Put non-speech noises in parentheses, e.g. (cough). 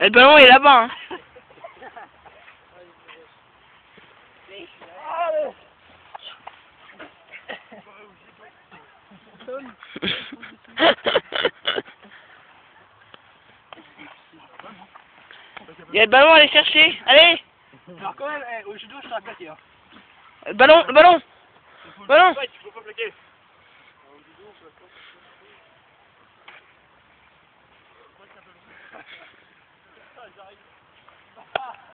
Le ballon est là-bas. Hein. Il y a le ballon à aller chercher. Allez Alors quand même, au judo, je serais aplatir. Le ballon, le ballon Balance (laughs) J'arrive.